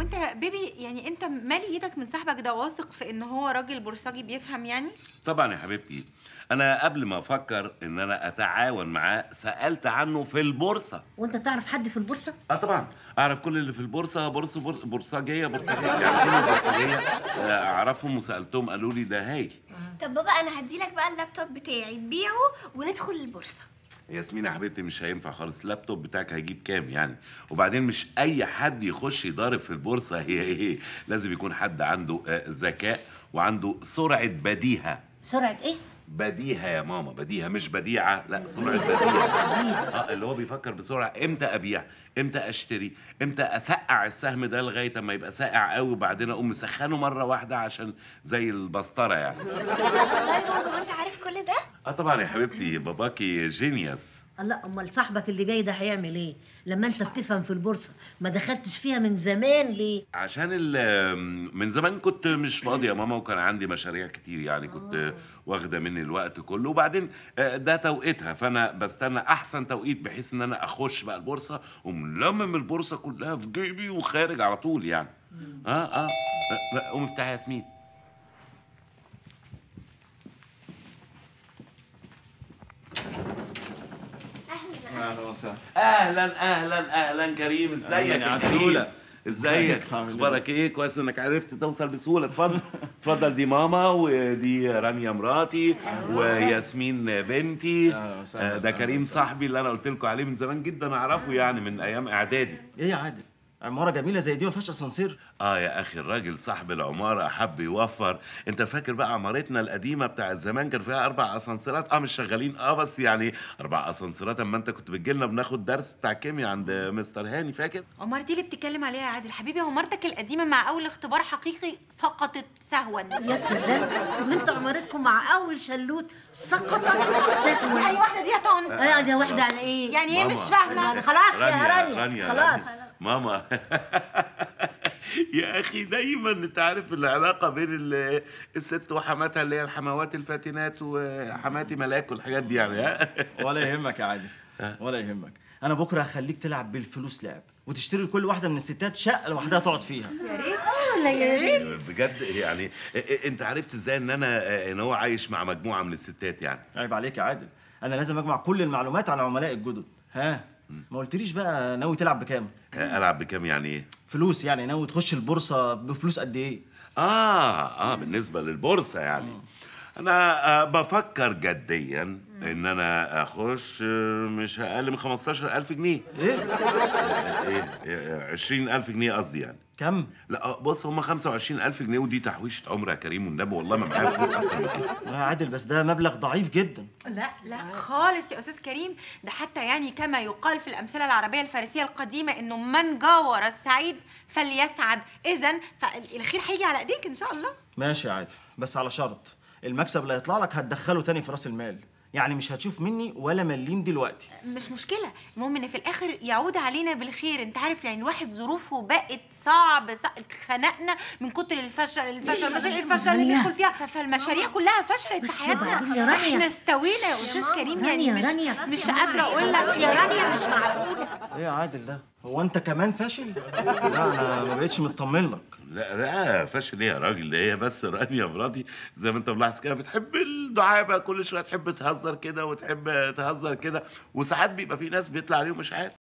وانت يا baby يعني انت مالي إيدك من صاحبك ده واثق في ان هو راجل بورساجي بيفهم يعني؟ طبعا يا حبيبتي. أنا قبل ما أفكر إن أنا أتعاون معاه سألت عنه في البورصة. وأنت تعرف حد في البورصة؟ آه طبعا. أعرف كل اللي في البورصة. بورصة بور- بورصاجية بورصاجية. يعني كل البورصاجيه آه، أعرفهم وسألتهم قالوا لي ده هايل. طب بابا أنا هديلك بقى اللابتوب بتاعي. تبيعه وندخل البورصة. ياسمين يا حبيبتي مش هينفع خالص. اللابتوب بتاعك هيجيب كام يعني؟ وبعدين مش أي حد يخش يضارب في البورصة. هي إيه لازم يكون حد عنده آه، ذكاء وعنده سرعة بديهة. سرعة إيه؟ بديهة يا ماما. بديهة مش بديعة. لا سرعة بديهة. آه اللي هو بيفكر بسرعة. إمتى أبيع؟ إمتى أشتري؟ إمتى أسقع السهم ده لغاية أما يبقى ساقع قوي وبعدين أقوم مسخنه مرة واحدة عشان زي البسطرة يعني. بابا وانت عارف كل ده؟ آه طبعا يا حبيبتي باباكي جينيوس الله أمال صاحبك اللي جاي ده هيعمل إيه؟ لما أنت بتفهم في البورصة ما دخلتش فيها من زمان ليه؟ عشان ال- من زمان كنت مش فاضي يا ماما وكان عندي مشاريع كتير يعني كنت واخدة مني الوقت كله. وبعدين آه، ده توقيتها. فأنا بستنى أحسن توقيت بحيث إن أنا أخش بقى البورصة وملمم البورصة كلها في جيبي وخارج على طول يعني. آه آه. آه، لا، قوم افتحي يا ياسمين أهلا أهلا أهلا كريم. إزيك يا كريم. إزيك؟ أخبارك إيه؟ كويس إنك عرفت توصل بسهولة. اتفضل. اتفضل دي ماما ودي رانيا مراتي وياسمين بنتي. آه، ده كريم. صاحبي اللي أنا قلت لكم عليه من زمان جدا أعرفه يعني من أيام إعدادي. إيه يا عادل؟ عمارة جميلة زي دي ما فيهاش أسانسير. آه يا أخي الراجل صاحب العمارة حب يوفر. أنت فاكر بقى عمارتنا القديمة بتاعت زمان كان فيها أربع أسانسيرات؟ آه مش شغالين. آه بس يعني أربع أسانسيرات. أما أنت كنت بتجيلنا بناخد درس بتاع كيمياء عند مستر هاني فاكر؟ عمر دي اللي بتتكلم عليها يا عادل. حبيبي عمارتك القديمة مع أول اختبار حقيقي سقطت سهوا. يا سلام. وانتوا عمارتكم مع أول شلوت سقطت سهوا؟ أي واحدة دي يا طنط دي واحدة على إيه؟ يعني إيه؟ مش. فاهمة. خلاص يا رانيا. رانيا خلاص. رانيا. ماما. يا أخي دايما انت عارف العلاقة بين ال- الست وحماتها اللي هي الحموات الفاتنات وحماتي ملاك والحاجات دي يعني ها؟ ولا يهمك يا عادل. ولا يهمك. أنا بكرة هخليك تلعب بالفلوس لعب وتشتري لكل واحدة من الستات شقة لوحدها تقعد فيها. ولا يا ريت. بجد يعني أنت عرفت إزاي إن أنا إن هو عايش مع مجموعة من الستات يعني؟ عيب عليك يا عادل. أنا لازم أجمع كل المعلومات عن العملاء الجدد. ها؟ ما قلتليش بقى ناوي تلعب بكام؟ ألعب بكام يعني؟ إيه فلوس يعني ناوي تخش البورصة بفلوس قد إيه؟ آه آه بالنسبة للبورصة يعني. أنا آه بفكر جديا ان أنا اخش مش أقل من 15000 جنيه. إيه؟ إيه إيه، 20000 جنيه قصدي يعني. كم؟ لا آه، بص هم 25000 جنيه ودي تحويشه عمر يا كريم والنبي والله ما معايا فلوس أكتر من كده. يا عادل بس ده مبلغ ضعيف جدا. لا لا خالص يا أستاذ كريم. ده حتى يعني كما يقال في الأمثلة العربية الفارسية القديمة إنه من جاور السعيد فليسعد. اذا فالخير هيجي على إيديك إن شاء الله. ماشي يا عادل بس على شرط. المكسب اللي هيطلع لك هتدخله تاني في راس المال. يعني مش هتشوف مني ولا مليم دلوقتي. مش مشكلة. المهم إن في الآخر يعود علينا بالخير. أنت عارف يعني الواحد ظروفه بقت صعب صع- اتخنقنا من كتر الفشل الفشل الفشل, الفشل اللي. بيدخل فيها. فالمشاريع كلها فشلت في حياتنا. إحنا استوينا يا أستاذ كريم. يعني مش رانيا. مش قادرة أقول لك. يا رانيا مش معقولة. إيه يا عادل ده؟ هو أنت كمان فاشل؟ لا أنا ما بقتش مطمن لك. لا لا فاشل إيه يا راجل ده هي بس رانيا مراتي. زي ما انت ملاحظ كده بتحب الدعابه كل شوية تحب تهزر كده وتحب تهزر كده. وساعات بيبقى في ناس بيطلع عليهم اشاعات